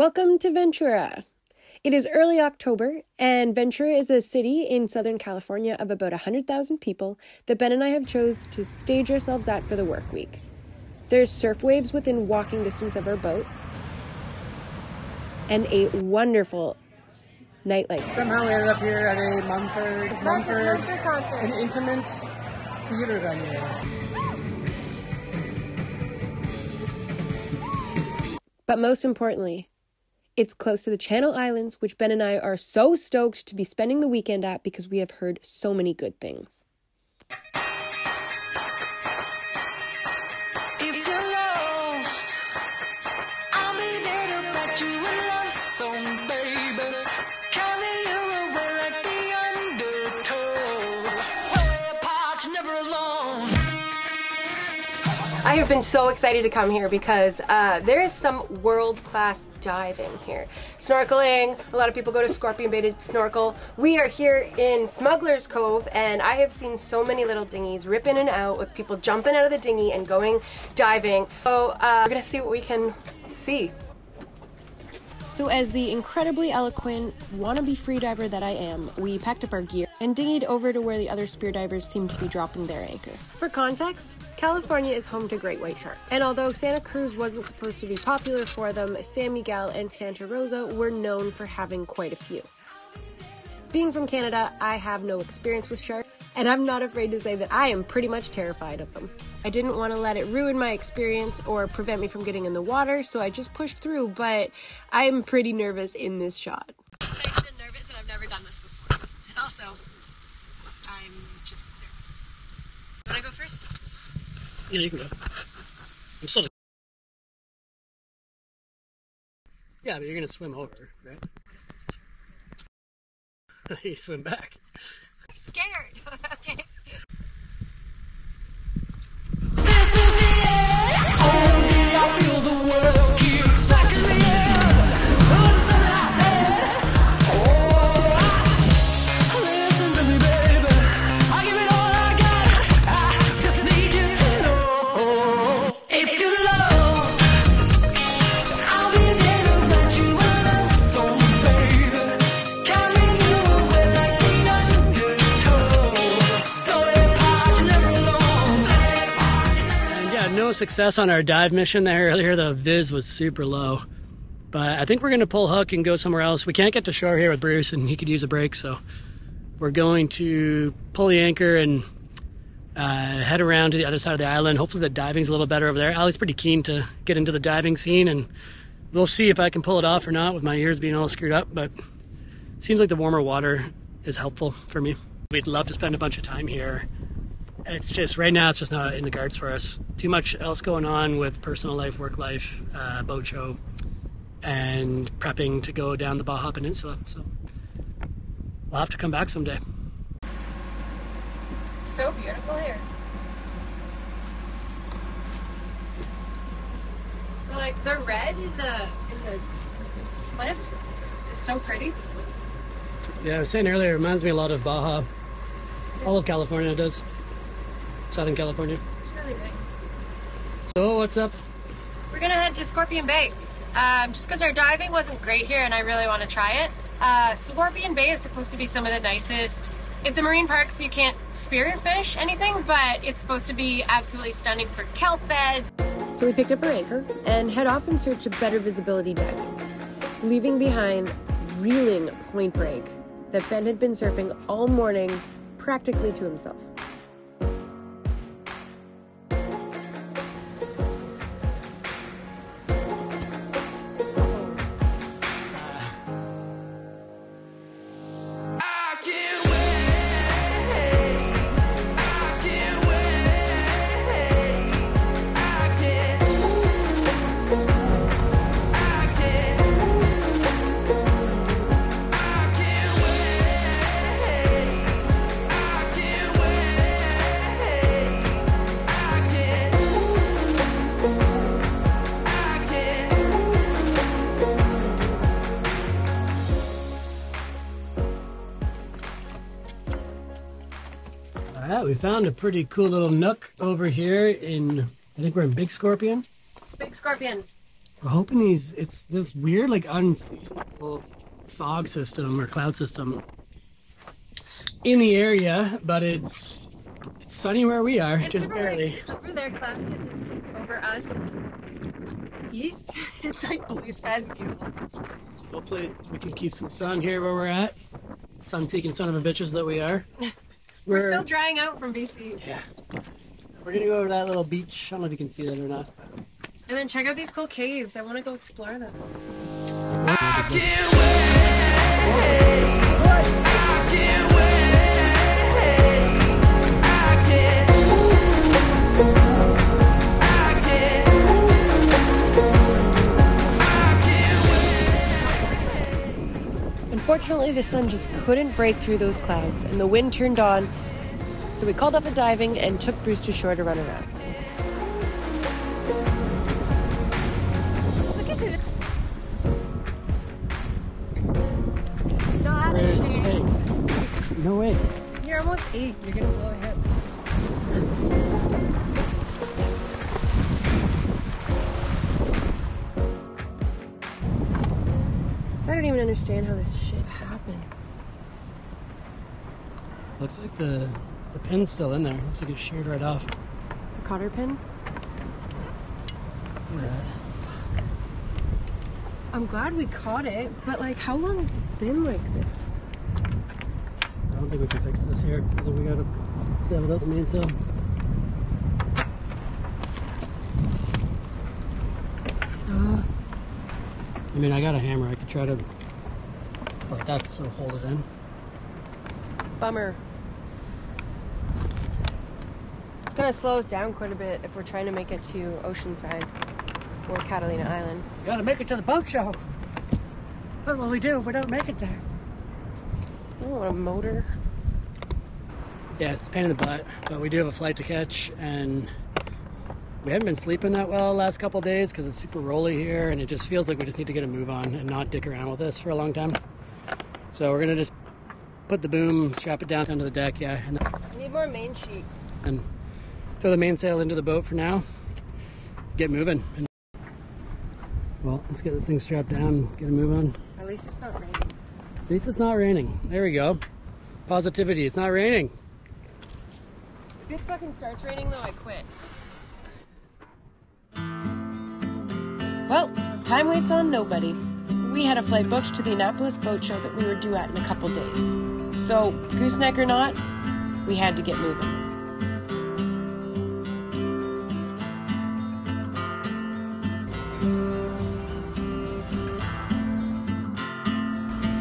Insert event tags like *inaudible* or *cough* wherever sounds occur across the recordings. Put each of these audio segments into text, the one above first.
Welcome to Ventura. It is early October, and Ventura is a city in Southern California of about 100,000 people that Ben and I have chose to stage ourselves at for the work week. There's surf waves within walking distance of our boat, and a wonderful s- nightlife. Somehow we ended up here at a Mumford, Mumford, Mumford concert. an intimate theater venue. But most importantly, it's close to the Channel Islands, which Ben and I are so stoked to be spending the weekend at because we have heard so many good things. I have been so excited to come here because uh, there is some world class diving here. Snorkeling, a lot of people go to Scorpion Bay to snorkel. We are here in Smuggler's Cove, and I have seen so many little dinghies rip in and out with people jumping out of the dinghy and going diving. So, uh, we're gonna see what we can see. So, as the incredibly eloquent wannabe freediver that I am, we packed up our gear and dinghied over to where the other spear divers seemed to be dropping their anchor. For context, California is home to great white sharks. And although Santa Cruz wasn't supposed to be popular for them, San Miguel and Santa Rosa were known for having quite a few. Being from Canada, I have no experience with sharks, and I'm not afraid to say that I am pretty much terrified of them. I didn't want to let it ruin my experience or prevent me from getting in the water, so I just pushed through, but I'm pretty nervous in this shot. excited and nervous, and I've never done this before. And also, I'm just nervous. You want to go first? Yeah, you can go. I'm still. Yeah, but you're gonna swim over, right? *laughs* you swim back. Success on our dive mission there earlier. The viz was super low. But I think we're going to pull hook and go somewhere else. We can't get to shore here with Bruce, and he could use a break. So we're going to pull the anchor and uh, head around to the other side of the island. Hopefully, the diving's a little better over there. Alie's pretty keen to get into the diving scene, and we'll see if I can pull it off or not with my ears being all screwed up. But seems like the warmer water is helpful for me. We'd love to spend a bunch of time here it's just right now it's just not in the cards for us. Too much else going on with personal life work life uh, boat show and prepping to go down the baja peninsula. So we'll have to come back someday. So beautiful here. Like the red in the in the cliffs is so pretty. yeah i was saying earlier it reminds me a lot of baja. All of california does southern california It's really nice. so what's up We're gonna head to Scorpion Bay. Um, just because our diving wasn't great here and I really want to try it. Uh, Scorpion Bay is supposed to be some of the nicest. It's a marine park, so you can't spearfish anything, but it's supposed to be absolutely stunning for kelp beds. So we picked up our anchor and head off in search of better visibility diving, leaving behind reeling Point Break that Ben had been surfing all morning practically to himself. We found a pretty cool little nook over here in i think we're in big scorpion Big Scorpion. We're hoping these. It's this weird, like unseasonable fog system or cloud system in the area, but it's it's sunny where we are, just barely. It's over there, cloudy, over us. East, *laughs* it's like blue skies, beautiful. Hopefully, we can keep some sun here where we're at. Sun-seeking son of a bitches that we are. *laughs* We're still drying out from BC. Yeah. We're gonna go over to that little beach. I don't know if you can see that or not. And then check out these cool caves. I want to go explore them. Unfortunately, the sun just couldn't break through those clouds, and the wind turned on. So we called off the diving and took Bruce to shore to run around. No way. You're almost eight. You're gonna blow ahead. I don't even understand how this shit happens. Looks like the the pin's still in there. Looks like it's sheared right off. The cotter pin? That. I'm glad we caught it, but like, how long has it been like this? I don't think we can fix this here. I think we gotta sail without the mainsail. Uh, I mean, I got a hammer. I could try to, but that's so folded in. bummer. It's gonna slow us down quite a bit if we're trying to make it to Oceanside or Catalina Island. We gotta make it to the boat show. What will we do if we don't make it there? Oh, a motor. Yeah, it's a pain in the butt, but we do have a flight to catch, and we haven't been sleeping that well the last couple days because it's super rolly here, and it just feels like we just need to get a move on and not dick around with this for a long time. So we're gonna just put the boom, strap it down onto the deck, yeah, and I need more main sheet. then throw the mainsail into the boat for now. Get moving. And, well, let's get this thing strapped down, get a move on. At least it's not raining. At least it's not raining. There we go. Positivity. It's not raining. If it fucking starts raining though, I quit. Well, time waits on nobody. We had a flight booked to the Annapolis boat show that we were due at in a couple days. So, gooseneck or not, we had to get moving.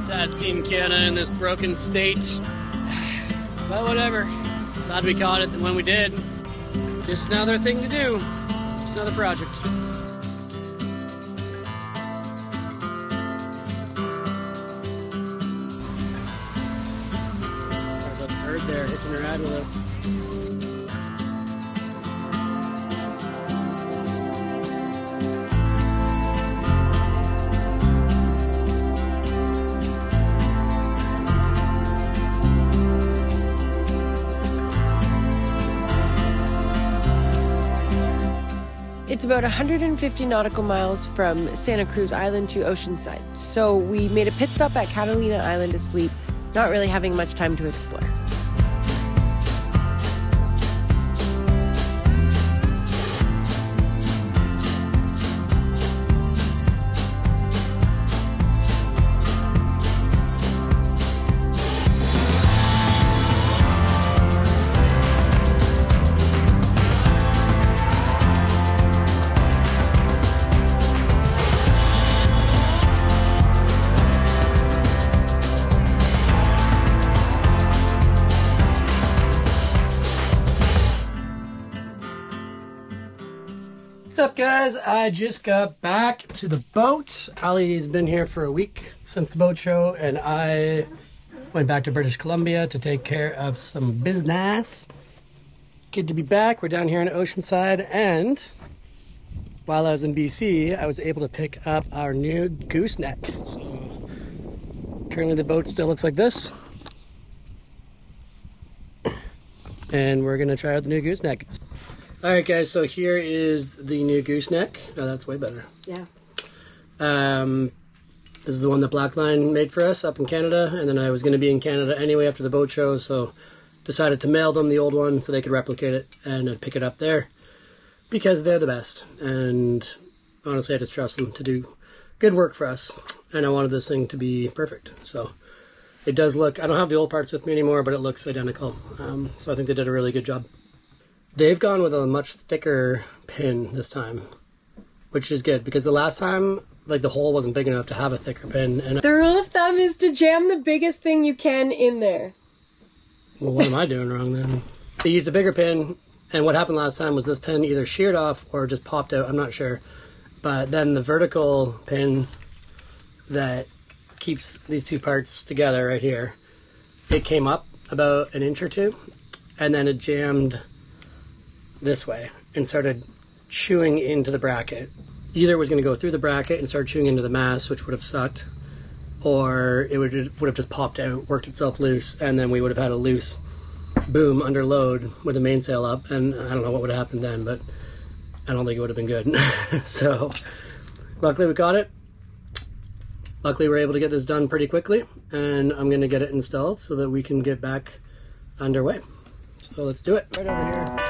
Sad seeing Canada in this broken state. *sighs* But whatever. Glad we caught it when we did. Just another thing to do. Just another project. It's about 150 nautical miles from Santa Cruz Island to Oceanside. So we made a pit stop at Catalina Island to sleep, not really having much time to explore. What's up, guys? I just got back to the boat. Ali's been here for a week since the boat show, and I went back to British Columbia to take care of some business. Good to be back. We're down here in Oceanside, and while I was in BC, I was able to pick up our new gooseneck. So currently, the boat still looks like this. And we're gonna try out the new gooseneck. All right, guys. So here is the new gooseneck. Oh, that's way better. Yeah. Um, this is the one that Blackline made for us up in Canada, and then I was going to be in Canada anyway after the boat show, so decided to mail them the old one so they could replicate it and I'd pick it up there because they're the best. And honestly, I just trust them to do good work for us, and I wanted this thing to be perfect. So it does look. I don't have the old parts with me anymore, but it looks identical. Um, so I think they did a really good job. They've gone with a much thicker pin this time, which is good because the last time, like the hole wasn't big enough to have a thicker pin, and The rule of thumb is to jam the biggest thing you can in there. well, what am I doing wrong then? They used a bigger pin, and what happened last time was this pin either sheared off or just popped out. I'm not sure, but then the vertical pin that keeps these two parts together right here, it came up about an inch or two, and then it jammed this way and started chewing into the bracket. Either it was going to go through the bracket and start chewing into the mass, which would have sucked, or it would would have just popped out, worked itself loose, and then we would have had a loose boom under load with the mainsail up, and I don't know what would have happened then, but I don't think it would have been good. *laughs* so, luckily we got it. Luckily, we're able to get this done pretty quickly, and I'm going to get it installed so that we can get back underway. So let's do it. Right over here.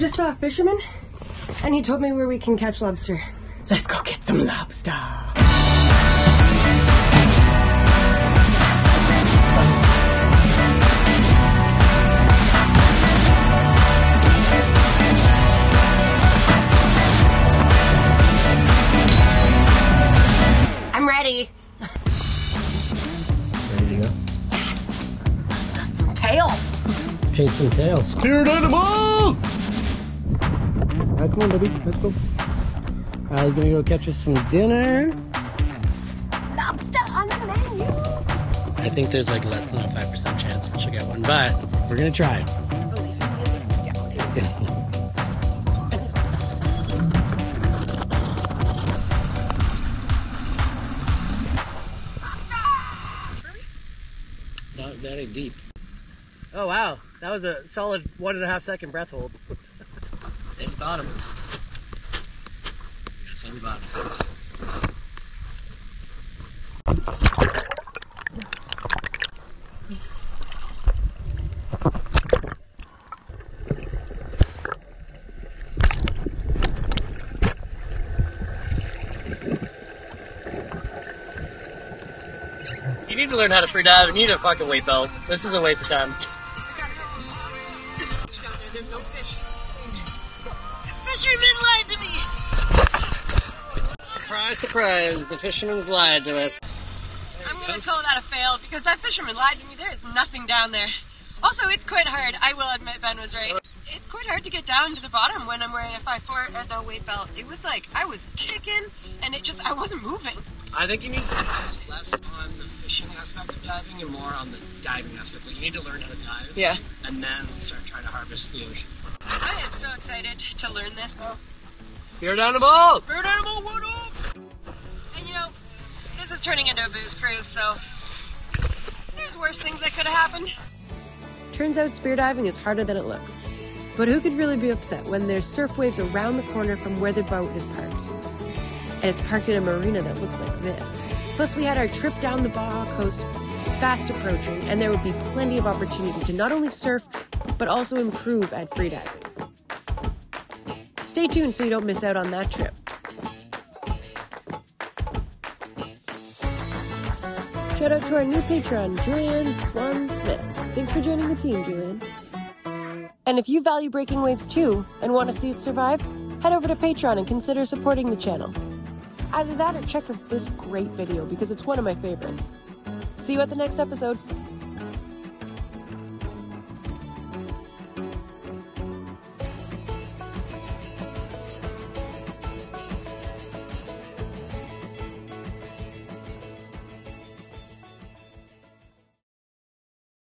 Just saw a fisherman, and he told me where we can catch lobster. Let's go get some lobster. I'm ready. Ready to go. Some tail. Chase some tails. Spirit animal! Alright, come on, baby. Let's go. Uh, Alie's gonna go catch us some dinner. Lobster on the menu. I think there's like less than a 5% chance that she'll get one, but we're gonna try it. Not very deep. Oh wow, that was a solid one and a half second breath hold. You need to learn how to free dive you need a fucking weight belt. This is a waste of time. Fisherman lied to me. Surprise, surprise, the fisherman's lied to us. I'm gonna call that a fail because that fisherman lied to me. There is nothing down there. Also, it's quite hard. I will admit Ben was right. It's quite hard to get down to the bottom when I'm wearing a 5'4 and no weight belt. It was like I was kicking and it just I wasn't moving. I think you need to focus less on the fishing aspect of diving and more on the diving aspect. Like you need to learn how to dive. Yeah. And then start trying to harvest the ocean. I am so excited to learn this though. Spirit animal! Bird animal, what up? And you know, this is turning into a booze cruise, so there's worse things that could have happened. Turns out spear diving is harder than it looks. But who could really be upset when there's surf waves around the corner from where the boat is parked? And it's parked in a marina that looks like this. Plus, we had our trip down the Baja coast fast approaching, and there would be plenty of opportunity to not only surf, but also improve at freediving. Stay tuned so you don't miss out on that trip. Shout out to our new patron, Julian Swan Smith. Thanks for joining the team, Julian. And if you value breaking waves too and want to see it survive, head over to Patreon and consider supporting the channel. Either that or check out this great video because it's one of my favorites. See you at the next episode.